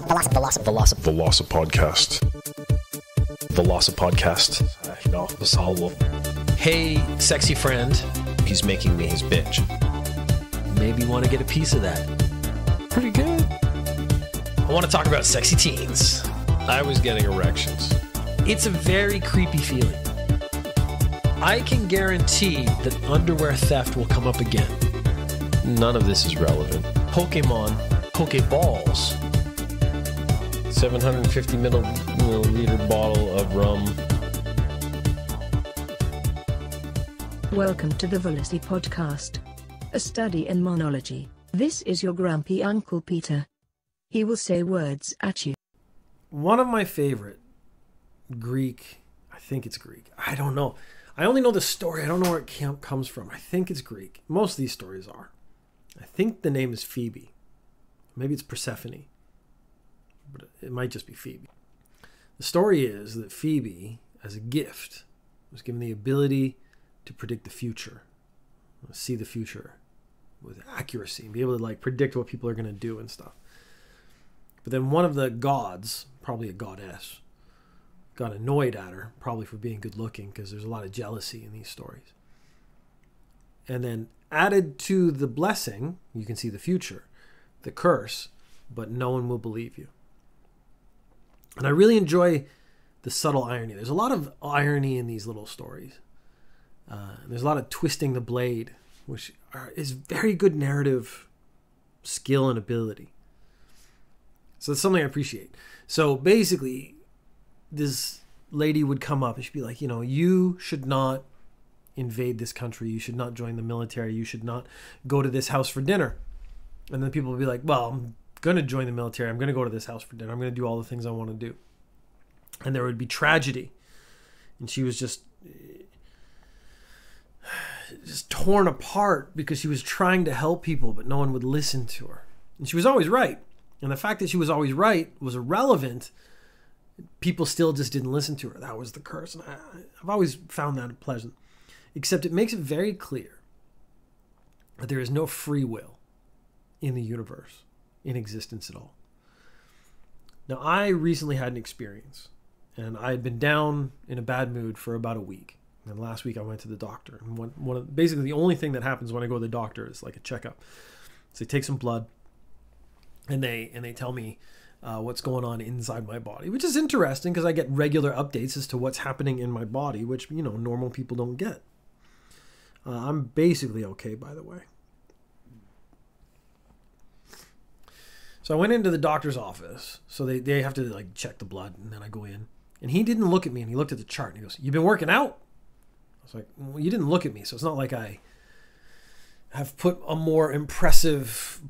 Velocip, Velocip, Velocip, Velocip. The Loss of Podcast. The Loss of Podcast. Uh, ja, besalvo. Hey, sexy friend, He's making me his bitch. maybe you want to get a piece of that. Pretty good. I want to talk about sexy teens. I was getting erections. It's a very creepy feeling. I can guarantee that underwear theft will come up again. None of this is relevant. Pokemon, Pokeballs. 750 milliliter bottle of rum. Welcome to the Velocity Podcast, a study in monology. This is your grumpy Uncle Peter. He will say words at you. One of my favorite Greek, I think it's Greek. I don't know. I only know the story. I don't know where it cam- comes from. I think it's Greek. Most of these stories are. I think the name is Phoebe. Maybe it's Persephone. But it might just be Phoebe. The story is that Phoebe, as a gift, was given the ability to predict the future, see the future with accuracy, and be able to like predict what people are going to do and stuff. But then one of the gods, probably a goddess, got annoyed at her, probably for being good looking, because there's a lot of jealousy in these stories. And then added to the blessing, you can see the future, the curse, but no one will believe you. And I really enjoy the subtle irony. There's a lot of irony in these little stories. Uh, there's a lot of twisting the blade, which are, is very good narrative skill and ability. So that's something I appreciate. So basically, this lady would come up and she'd be like, you know, you should not invade this country. You should not join the military. You should not go to this house for dinner. And then people would be like, well, I'm going to join the military. I'm going to go to this house for dinner. I'm going to do all the things I want to do. And there would be tragedy. And she was just eh, just torn apart because she was trying to help people, but no one would listen to her. And she was always right. And the fact that she was always right was irrelevant. People still just didn't listen to her. That was the curse. And I, I've always found that pleasant. Except it makes it very clear that there is no free will in the universe, in existence at all. Now, I recently had an experience, and I had been down in a bad mood for about a week. And last week I went to the doctor. And one, one of, basically the only thing that happens when I go to the doctor is like a checkup. So they take some blood, and they and they tell me uh, what's going on inside my body, which is interesting because I get regular updates as to what's happening in my body, which you know normal people don't get. Uh, I'm basically okay, by the way. So I went into the doctor's office. So they, they have to like check the blood, and then I go in, and he didn't look at me, and he looked at the chart, and he goes, "You've been working out." I was like, "Well, you didn't look at me, so it's not like I." have put a more impressive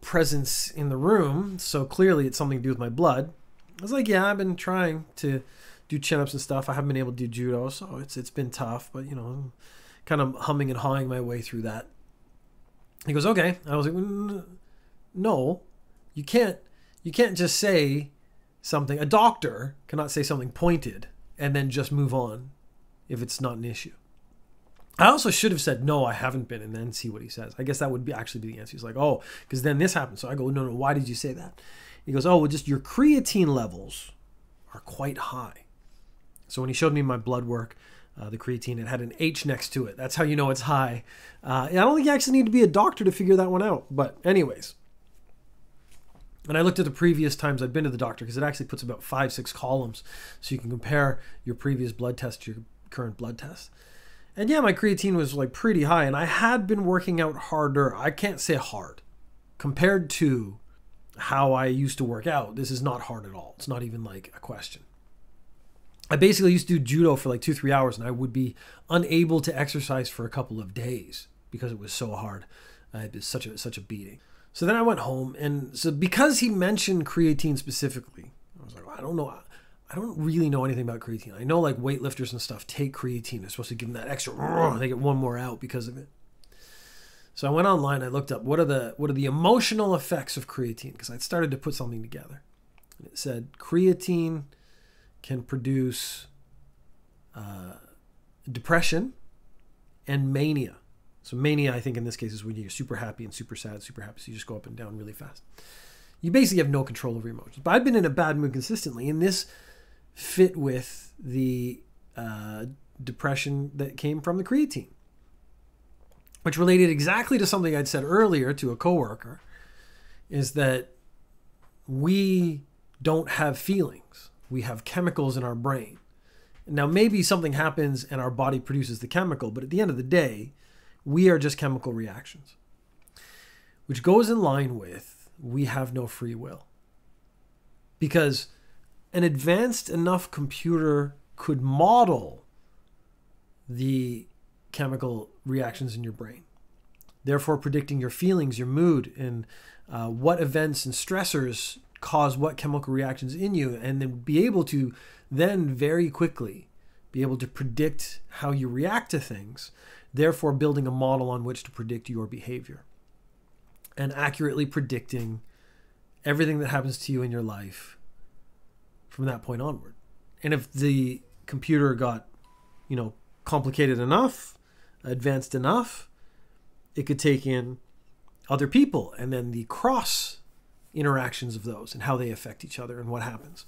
presence in the room. So clearly it's something to do with my blood. I was like, yeah, I've been trying to do chin ups and stuff. I haven't been able to do judo, so it's it's been tough, but you know, kind of humming and hawing my way through that. He goes, okay. I was like, "Mm, no, you can't. You can't just say something. A doctor cannot say something pointed and then just move on if it's not an issue. I also should have said no, I haven't been, and then see what he says. I guess that would be actually be the answer. He's like, oh, because then this happened. So I go, no, no, why did you say that? He goes, oh, well, just your creatine levels are quite high. So when he showed me my blood work, uh, the creatine, it had an H next to it. That's how you know it's high. Uh, I don't think you actually need to be a doctor to figure that one out. But anyways, and I looked at the previous times I'd been to the doctor because it actually puts about five, six columns, so you can compare your previous blood test to your current blood test. And yeah, my creatine was like pretty high, and I had been working out harder. I can't say hard compared to how I used to work out. This is not hard at all. It's not even like a question. I basically used to do judo for like two, three hours, and I would be unable to exercise for a couple of days because it was so hard. I had such a such a beating. So then I went home, and so because he mentioned creatine specifically, I was like, well, I don't know. I don't really know anything about creatine. I know like weightlifters and stuff take creatine. It's supposed to give them that extra. They get one more out because of it. So I went online. I looked up what are the what are the emotional effects of creatine because I'd started to put something together. And it said creatine can produce uh, depression and mania. So mania, I think in this case is when you're super happy and super sad, super happy. So you just go up and down really fast. You basically have no control over your emotions. But I've been in a bad mood consistently, and this fit with the uh, depression that came from the creatine, which related exactly to something I'd said earlier to a coworker, is that we don't have feelings. We have chemicals in our brain. Now, maybe something happens and our body produces the chemical, but at the end of the day, we are just chemical reactions, which goes in line with we have no free will. Because an advanced enough computer could model the chemical reactions in your brain, therefore, predicting your feelings, your mood, and uh, what events and stressors cause what chemical reactions in you, and then be able to then very quickly be able to predict how you react to things, therefore, building a model on which to predict your behavior and accurately predicting everything that happens to you in your life from that point onward. And if the computer got, you know, complicated enough, advanced enough, it could take in other people and then the cross interactions of those and how they affect each other and what happens.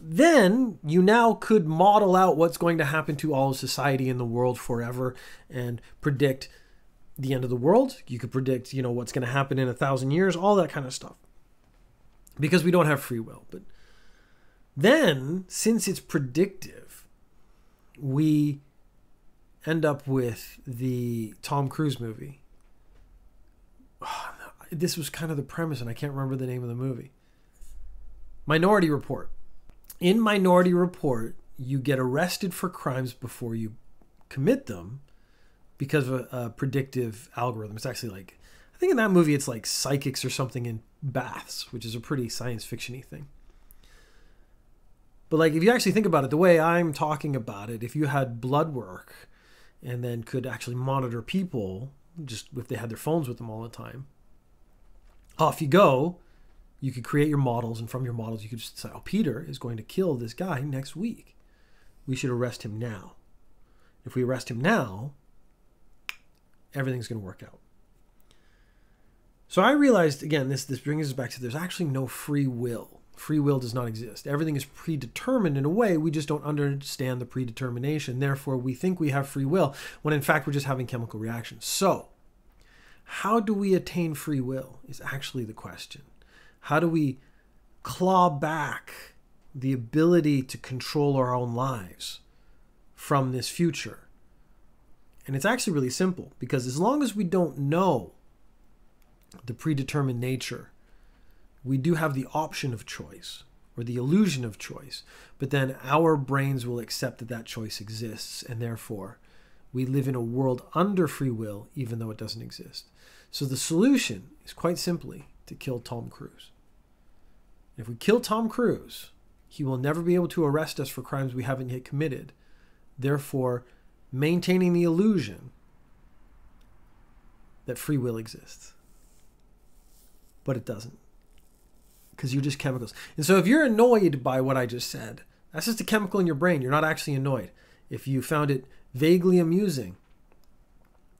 Then you now could model out what's going to happen to all of society in the world forever and predict the end of the world. You could predict, you know, what's going to happen in a thousand years, all that kind of stuff. Because we don't have free will. But then, since it's predictive, we end up with the Tom Cruise movie. This was kind of the premise, and I can't remember the name of the movie. Minority Report. In Minority Report, you get arrested for crimes before you commit them because of a, a predictive algorithm. It's actually like, I think in that movie, it's like psychics or something in baths, which is a pretty science fictiony thing. But like if you actually think about it, the way I'm talking about it, if you had blood work and then could actually monitor people, just if they had their phones with them all the time, off you go. You could create your models, and from your models, you could just say, "Oh, Peter is going to kill this guy next week. We should arrest him now. If we arrest him now, everything's going to work out." So I realized again, this this brings us back to there's actually no free will. Free will does not exist. Everything is predetermined in a way. We just don't understand the predetermination. Therefore, we think we have free will when in fact we're just having chemical reactions. So, how do we attain free will is actually the question. How do we claw back the ability to control our own lives from this future? And it's actually really simple because as long as we don't know the predetermined nature, we do have the option of choice or the illusion of choice, but then our brains will accept that that choice exists, and therefore we live in a world under free will, even though it doesn't exist. So the solution is quite simply to kill Tom Cruise. If we kill Tom Cruise, he will never be able to arrest us for crimes we haven't yet committed, therefore, maintaining the illusion that free will exists. But it doesn't. Because you're just chemicals. And so if you're annoyed by what I just said, that's just a chemical in your brain. You're not actually annoyed. If you found it vaguely amusing,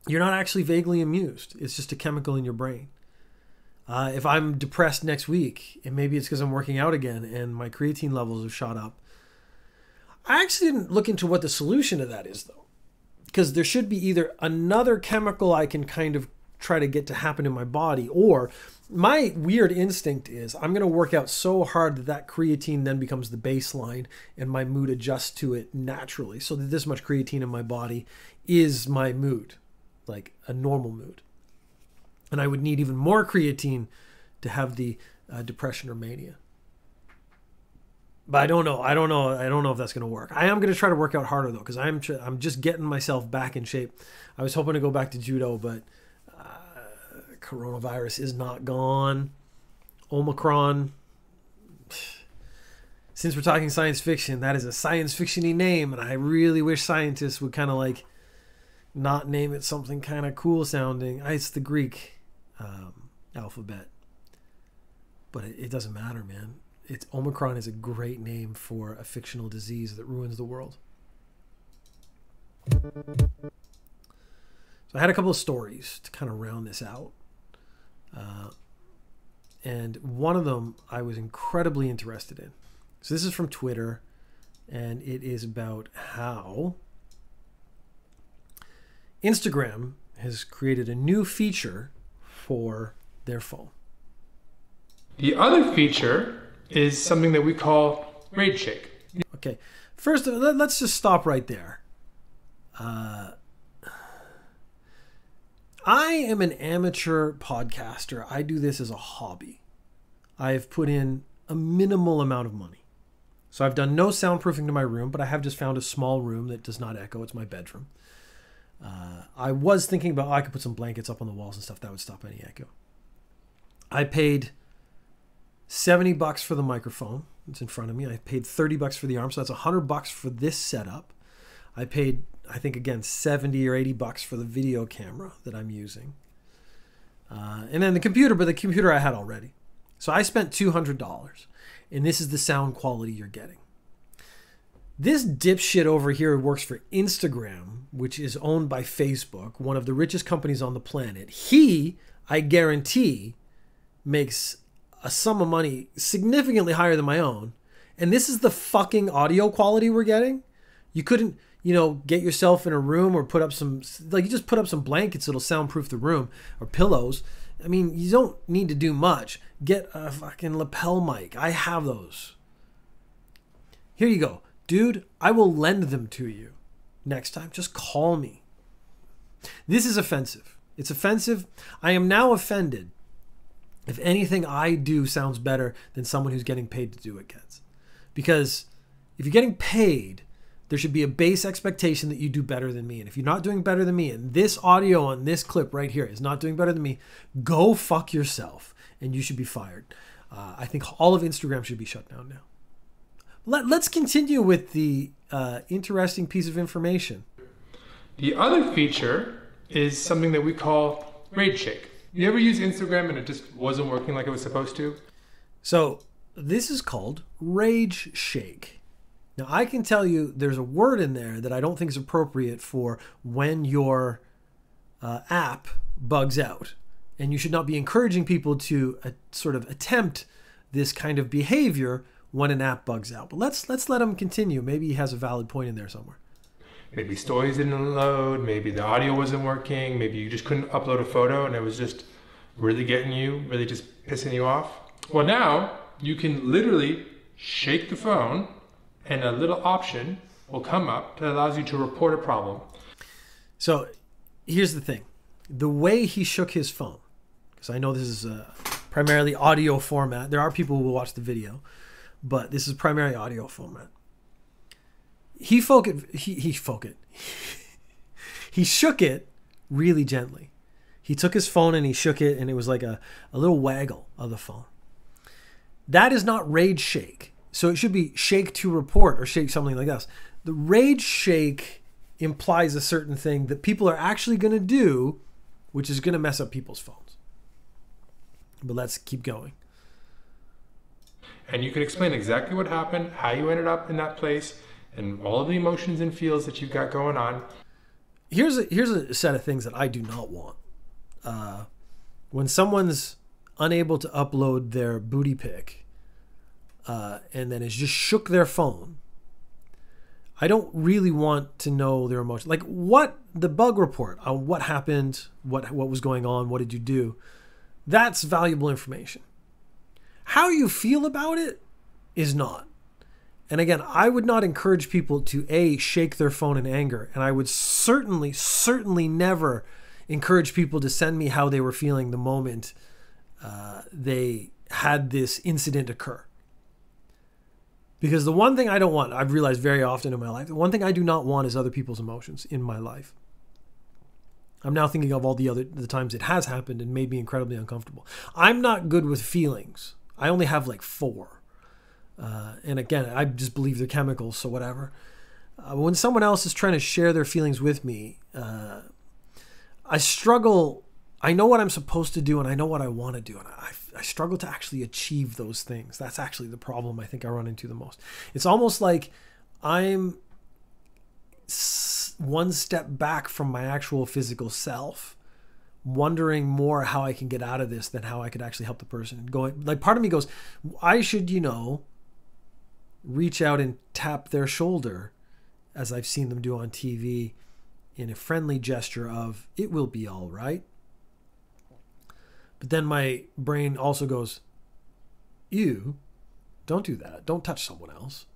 you're not actually vaguely amused. It's just a chemical in your brain. Uh, if I'm depressed next week, and maybe it's because I'm working out again and my creatine levels have shot up, I actually didn't look into what the solution to that is, though. Because there should be either another chemical I can kind of try to get to happen in my body, or my weird instinct is I'm going to work out so hard that that creatine then becomes the baseline and my mood adjusts to it naturally. So that this much creatine in my body is my mood, like a normal mood. And I would need even more creatine to have the uh, depression or mania. But I don't know. I don't know. I don't know if that's going to work. I am going to try to work out harder though, because I'm tr- I'm just getting myself back in shape. I was hoping to go back to judo, but coronavirus is not gone. Omicron. Since we're talking science fiction, that is a science fictiony name, and I really wish scientists would kind of like not name it something kind of cool sounding. It's the Greek um, alphabet, but it, it doesn't matter, man. It's Omicron is a great name for a fictional disease that ruins the world. So I had a couple of stories to kind of round this out. Uh, and one of them I was incredibly interested in. So this is from Twitter, and it is about how Instagram has created a new feature for their phone. The other feature is something that we call Rage Shake. Okay, first let- let's just stop right there. Uh, I am an amateur podcaster. I do this as a hobby. I've put in a minimal amount of money. So I've done no soundproofing to my room, but I have just found a small room that does not echo. It's my bedroom. Uh, I was thinking about oh, I could put some blankets up on the walls and stuff that would stop any echo. I paid 70 bucks for the microphone. It's in front of me. I paid 30 bucks for the arm, so that's 100 bucks for this setup. I paid I think again 70 or 80 bucks for the video camera that I'm using. Uh, and then the computer, but the computer I had already. So I spent $200 and this is the sound quality you're getting. This dipshit over here works for Instagram, which is owned by Facebook, one of the richest companies on the planet. He, I guarantee, makes a sum of money significantly higher than my own. And this is the fucking audio quality we're getting. You couldn't, you know, get yourself in a room or put up some, like, you just put up some blankets, it'll soundproof the room or pillows. I mean, you don't need to do much. Get a fucking lapel mic. I have those. Here you go. Dude, I will lend them to you next time. Just call me. This is offensive. It's offensive. I am now offended if anything I do sounds better than someone who's getting paid to do it gets. Because if you're getting paid, there should be a base expectation that you do better than me. And if you're not doing better than me, and this audio on this clip right here is not doing better than me, go fuck yourself and you should be fired. Uh, I think all of Instagram should be shut down now. Let, let's continue with the uh, interesting piece of information. The other feature is something that we call Rage Shake. You ever use Instagram and it just wasn't working like it was supposed to? So this is called Rage Shake. Now I can tell you there's a word in there that I don't think is appropriate for when your uh, app bugs out, and you should not be encouraging people to uh, sort of attempt this kind of behavior when an app bugs out. But let's let's let him continue. Maybe he has a valid point in there somewhere. Maybe stories didn't load, maybe the audio wasn't working, maybe you just couldn't upload a photo and it was just really getting you, really just pissing you off. Well, now you can literally shake the phone and a little option will come up that allows you to report a problem. So here's the thing the way he shook his phone, because I know this is a primarily audio format. There are people who will watch the video, but this is primarily audio format. He folk it, he, he folk it. he shook it really gently. He took his phone and he shook it, and it was like a, a little waggle of the phone. That is not rage shake. So it should be shake to report or shake something like this. The rage shake implies a certain thing that people are actually going to do, which is going to mess up people's phones. But let's keep going. And you can explain exactly what happened, how you ended up in that place, and all of the emotions and feels that you've got going on. Here's a, here's a set of things that I do not want. Uh, when someone's unable to upload their booty pic uh, and then has just shook their phone, I don't really want to know their emotions. Like what the bug report on what happened, what what was going on, what did you do? That's valuable information. How you feel about it is not. And again, I would not encourage people to a shake their phone in anger, and I would certainly, certainly never encourage people to send me how they were feeling the moment uh, they had this incident occur. Because the one thing I don't want, I've realized very often in my life, the one thing I do not want is other people's emotions in my life. I'm now thinking of all the other the times it has happened and made me incredibly uncomfortable. I'm not good with feelings. I only have like four. Uh, and again, I just believe they're chemicals, so whatever. Uh, when someone else is trying to share their feelings with me, uh, I struggle. I know what I'm supposed to do and I know what I want to do, and I, I struggle to actually achieve those things. That's actually the problem I think I run into the most. It's almost like I'm one step back from my actual physical self wondering more how I can get out of this than how I could actually help the person. Going like part of me goes, I should, you know, reach out and tap their shoulder as I've seen them do on TV in a friendly gesture of it will be all right. But then my brain also goes, you don't do that. Don't touch someone else.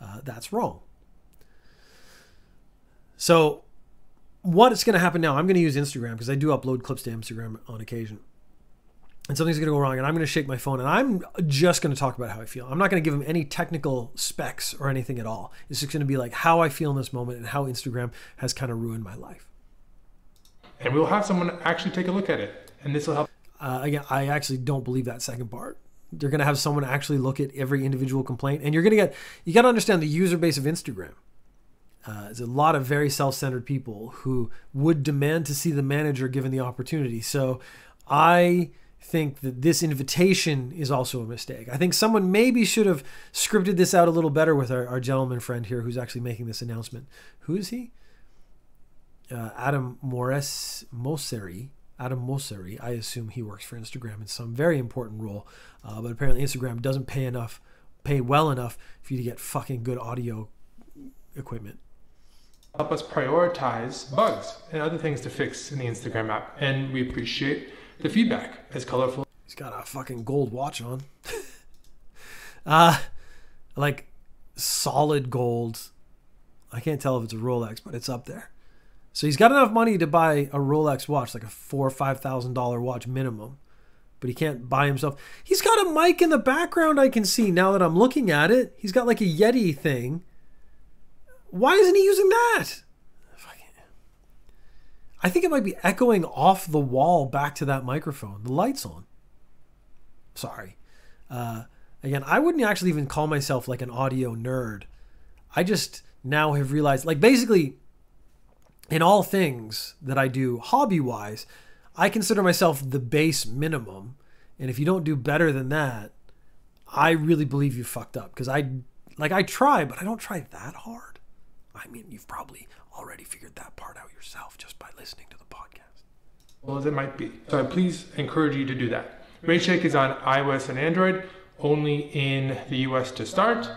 Uh, that's wrong. So, what is going to happen now? I'm going to use Instagram because I do upload clips to Instagram on occasion. And something's going to go wrong, and I'm going to shake my phone, and I'm just going to talk about how I feel. I'm not going to give them any technical specs or anything at all. It's just going to be like how I feel in this moment and how Instagram has kind of ruined my life. And we'll have someone actually take a look at it, and this will help. Uh, again, I actually don't believe that second part. They're going to have someone actually look at every individual complaint, and you're going to get. You got to understand the user base of Instagram. Uh, there's a lot of very self-centered people who would demand to see the manager given the opportunity. So, I think that this invitation is also a mistake. I think someone maybe should have scripted this out a little better with our, our gentleman friend here who's actually making this announcement. Who is he? Uh, Adam Mores Mosseri. Adam Mosseri. I assume he works for Instagram in some very important role, uh, but apparently Instagram doesn't pay enough, pay well enough for you to get fucking good audio equipment. Help us prioritize bugs and other things to fix in the Instagram app. And we appreciate the feedback It's colorful. He's got a fucking gold watch on. uh like solid gold. I can't tell if it's a Rolex, but it's up there. So he's got enough money to buy a Rolex watch, like a four or five thousand dollar watch minimum. But he can't buy himself. He's got a mic in the background I can see now that I'm looking at it. He's got like a Yeti thing. Why isn't he using that? I think it might be echoing off the wall back to that microphone. The light's on. Sorry. Uh, again, I wouldn't actually even call myself like an audio nerd. I just now have realized, like, basically, in all things that I do hobby wise, I consider myself the base minimum. And if you don't do better than that, I really believe you fucked up because I, like, I try, but I don't try that hard. I mean, you've probably already figured that part out yourself just by listening to the podcast. well as it might be. So I please encourage you to do that. Rage Shake is on iOS and Android, only in the US to start.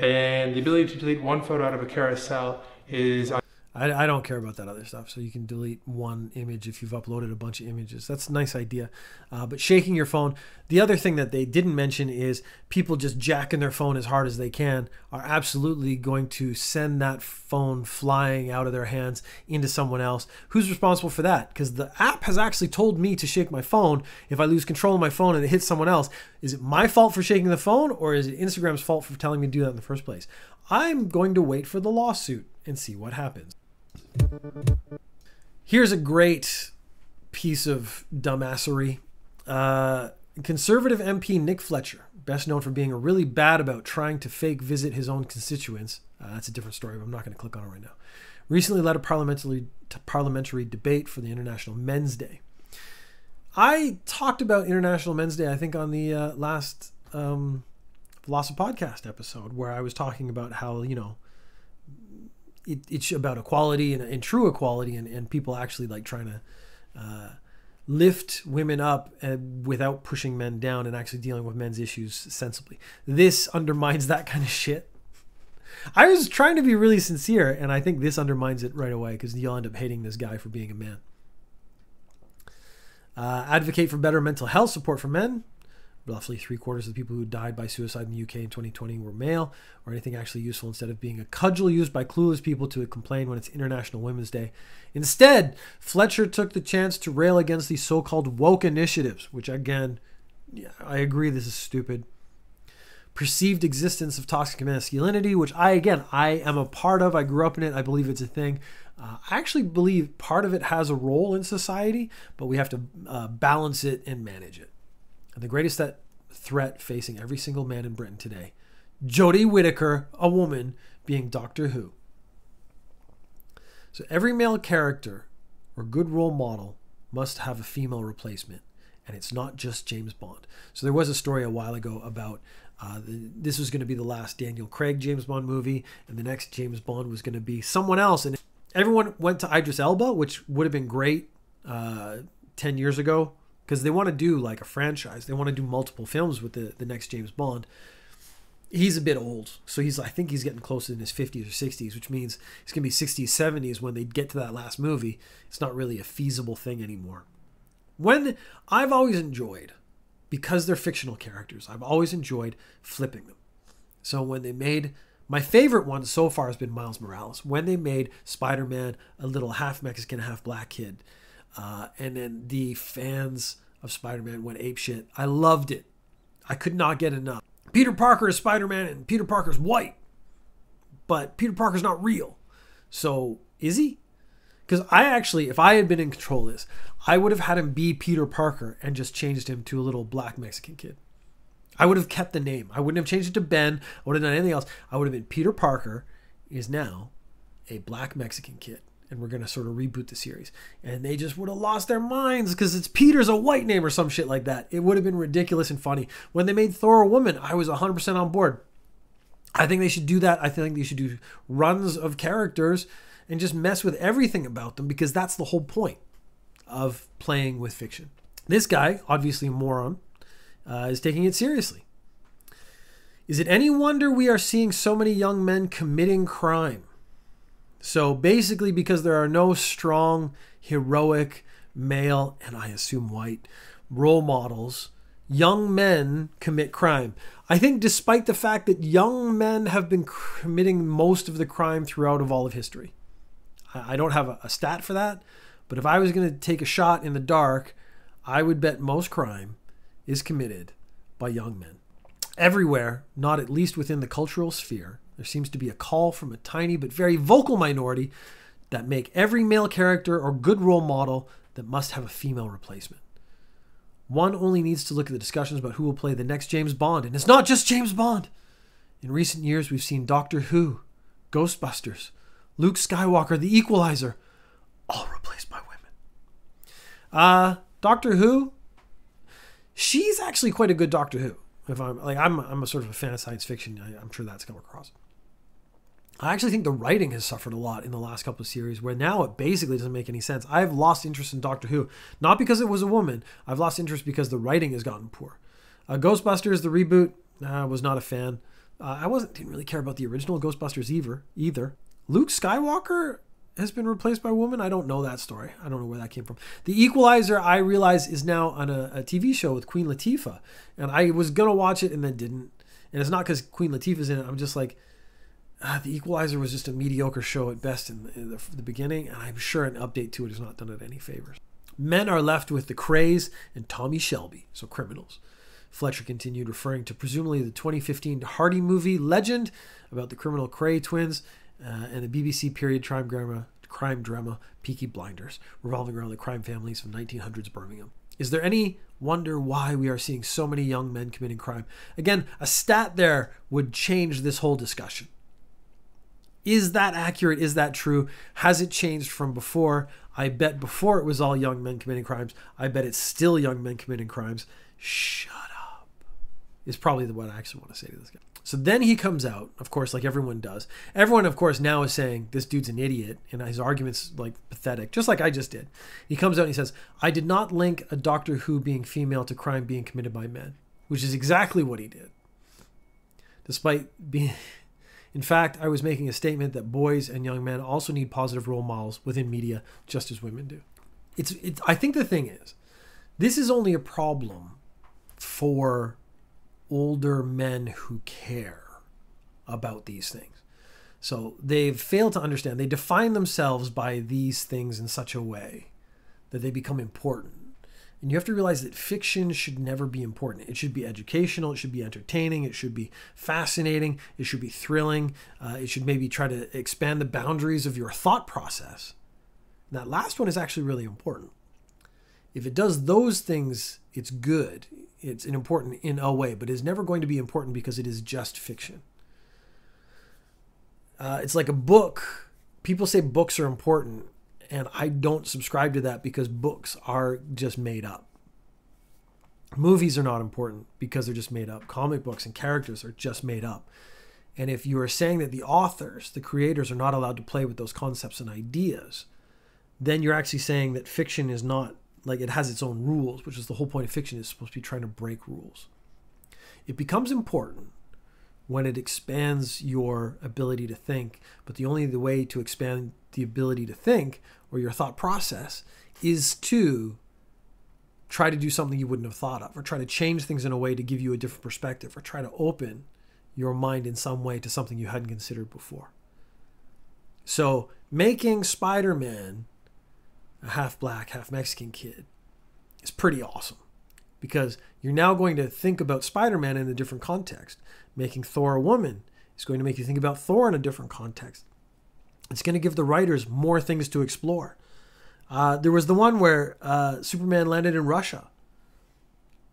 And the ability to delete one photo out of a carousel is on I, I don't care about that other stuff. So you can delete one image if you've uploaded a bunch of images. That's a nice idea. Uh, but shaking your phone. The other thing that they didn't mention is people just jacking their phone as hard as they can are absolutely going to send that phone flying out of their hands into someone else. Who's responsible for that? Because the app has actually told me to shake my phone if I lose control of my phone and it hits someone else. Is it my fault for shaking the phone or is it Instagram's fault for telling me to do that in the first place? I'm going to wait for the lawsuit and see what happens. Here's a great piece of dumbassery. Uh, conservative MP Nick Fletcher, best known for being really bad about trying to fake visit his own constituents. Uh, that's a different story, but I'm not going to click on it right now. Recently led a parliamentary parliamentary debate for the International Men's Day. I talked about International Men's Day, I think, on the uh, last um, Loss of Podcast episode, where I was talking about how you know it, it's about equality and, and true equality and, and people actually like trying to uh, lift women up uh, without pushing men down and actually dealing with men's issues sensibly. This undermines that kind of shit. I was trying to be really sincere, and I think this undermines it right away because you'll end up hating this guy for being a man. Uh, advocate for better mental health support for men. Roughly three quarters of the people who died by suicide in the UK in 2020 were male, or anything actually useful instead of being a cudgel used by clueless people to complain when it's International Women's Day. Instead, Fletcher took the chance to rail against these so called woke initiatives, which again, yeah, I agree this is stupid. Perceived existence of toxic masculinity, which I, again, I am a part of. I grew up in it. I believe it's a thing. Uh, I actually believe part of it has a role in society, but we have to uh, balance it and manage it. And the greatest that threat facing every single man in Britain today Jodie Whittaker, a woman, being Doctor Who. So every male character or good role model must have a female replacement. And it's not just James Bond. So there was a story a while ago about uh, the, this was going to be the last Daniel Craig James Bond movie, and the next James Bond was going to be someone else. And everyone went to Idris Elba, which would have been great. Uh, 10 years ago because they want to do like a franchise. They want to do multiple films with the, the next James Bond. He's a bit old. So he's I think he's getting closer in his 50s or 60s, which means it's to be 60s, 70s when they get to that last movie. It's not really a feasible thing anymore. When I've always enjoyed because they're fictional characters, I've always enjoyed flipping them. So when they made my favorite one so far has been Miles Morales. When they made Spider Man a little half Mexican, half black kid, uh, and then the fans of Spider Man went ape shit. I loved it. I could not get enough. Peter Parker is Spider Man, and Peter Parker's white, but Peter Parker's not real. So is he? Because I actually, if I had been in control of this, I would have had him be Peter Parker and just changed him to a little black Mexican kid. I would have kept the name. I wouldn't have changed it to Ben. I would have done anything else. I would have been Peter Parker is now a black Mexican kid. And we're going to sort of reboot the series. And they just would have lost their minds because it's Peter's a white name or some shit like that. It would have been ridiculous and funny. When they made Thor a woman, I was 100% on board. I think they should do that. I think they should do runs of characters and just mess with everything about them because that's the whole point of playing with fiction. This guy, obviously a moron, uh, is taking it seriously. Is it any wonder we are seeing so many young men committing crime? So basically, because there are no strong, heroic, male, and I assume white role models, young men commit crime. I think, despite the fact that young men have been committing most of the crime throughout of all of history, I don't have a stat for that. But if I was going to take a shot in the dark, I would bet most crime is committed by young men. Everywhere, not at least within the cultural sphere, there seems to be a call from a tiny but very vocal minority that make every male character or good role model that must have a female replacement. One only needs to look at the discussions about who will play the next James Bond, and it's not just James Bond. In recent years, we've seen Doctor Who, Ghostbusters, Luke Skywalker, The Equalizer, all replaced by women. Uh, Doctor Who, she's actually quite a good Doctor Who. If I'm like I'm I'm a sort of a fan of science fiction, I, I'm sure that's come across. I actually think the writing has suffered a lot in the last couple of series, where now it basically doesn't make any sense. I've lost interest in Doctor Who, not because it was a woman. I've lost interest because the writing has gotten poor. Uh, Ghostbusters, the reboot, I uh, was not a fan. Uh, I wasn't didn't really care about the original Ghostbusters either. Either Luke Skywalker, has been replaced by a woman. I don't know that story. I don't know where that came from. The Equalizer, I realize, is now on a, a TV show with Queen Latifah, and I was gonna watch it and then didn't. And it's not because Queen Latifah's in it. I'm just like, ah, The Equalizer was just a mediocre show at best in, in the, the beginning, and I'm sure an update to it has not done it any favors. Men are left with the Krays and Tommy Shelby, so criminals. Fletcher continued, referring to presumably the 2015 Hardy movie Legend about the criminal Kray twins uh, and the BBC period crime drama, crime drama Peaky Blinders, revolving around the crime families of 1900s Birmingham. Is there any wonder why we are seeing so many young men committing crime? Again, a stat there would change this whole discussion. Is that accurate? Is that true? Has it changed from before? I bet before it was all young men committing crimes. I bet it's still young men committing crimes. Shut up. Is probably the what I actually want to say to this guy. So then he comes out, of course, like everyone does. Everyone, of course, now is saying this dude's an idiot, and his argument's like pathetic, just like I just did. He comes out and he says, "I did not link a Doctor Who being female to crime being committed by men," which is exactly what he did. Despite being, in fact, I was making a statement that boys and young men also need positive role models within media, just as women do. It's, it's. I think the thing is, this is only a problem for older men who care about these things. So they've failed to understand. They define themselves by these things in such a way that they become important. And you have to realize that fiction should never be important. It should be educational, it should be entertaining, it should be fascinating, it should be thrilling, uh, it should maybe try to expand the boundaries of your thought process. And that last one is actually really important. If it does those things, it's good it's important in a way, but is never going to be important because it is just fiction. Uh, it's like a book. People say books are important, and I don't subscribe to that because books are just made up. Movies are not important because they're just made up. Comic books and characters are just made up. And if you are saying that the authors, the creators, are not allowed to play with those concepts and ideas, then you're actually saying that fiction is not like it has its own rules, which is the whole point of fiction is supposed to be trying to break rules. It becomes important when it expands your ability to think, but the only the way to expand the ability to think or your thought process is to try to do something you wouldn't have thought of or try to change things in a way to give you a different perspective or try to open your mind in some way to something you hadn't considered before. So, making Spider-Man a half black, half Mexican kid is pretty awesome because you're now going to think about Spider Man in a different context. Making Thor a woman is going to make you think about Thor in a different context. It's going to give the writers more things to explore. Uh, there was the one where uh, Superman landed in Russia.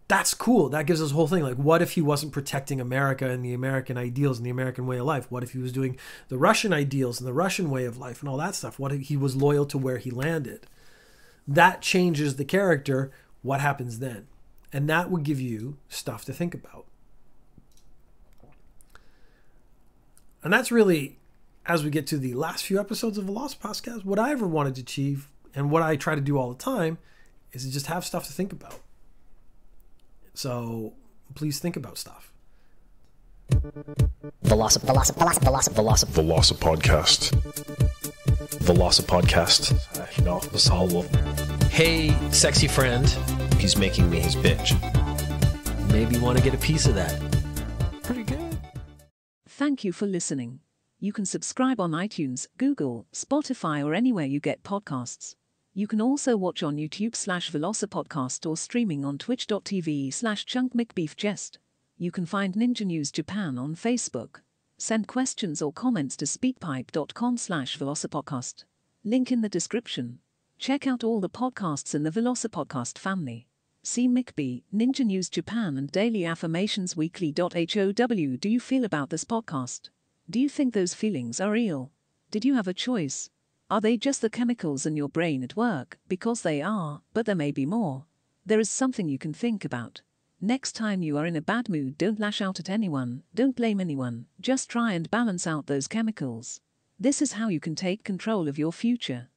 That's cool. That gives us a whole thing. Like, what if he wasn't protecting America and the American ideals and the American way of life? What if he was doing the Russian ideals and the Russian way of life and all that stuff? What if he was loyal to where he landed? That changes the character. What happens then? And that would give you stuff to think about. And that's really, as we get to the last few episodes of the Lost Podcast, what I ever wanted to achieve and what I try to do all the time is to just have stuff to think about. So please think about stuff. Velocip, Velocip, Velocip, Velocip, Velocip, The Loss of the loss of the loss of the loss of Podcast. Velocip podcast. You know, this whole Hey, sexy friend, He's making me his bitch. maybe you want to get a piece of that. Pretty good. Thank you for listening. You can subscribe on iTunes, Google, Spotify, or anywhere you get podcasts. You can also watch on YouTube slash Velocipodcast or streaming on twitch.tv slash chunkmcbeefjest. You can find Ninja News Japan on Facebook. Send questions or comments to speakpipe.com slash Velocipodcast. Link in the description. Check out all the podcasts in the Velocipodcast family. See McBee, Ninja News Japan and Daily Affirmations Weekly.how do you feel about this podcast? Do you think those feelings are real? Did you have a choice? Are they just the chemicals in your brain at work? Because they are, but there may be more. There is something you can think about. Next time you are in a bad mood, don't lash out at anyone, don't blame anyone, just try and balance out those chemicals. This is how you can take control of your future.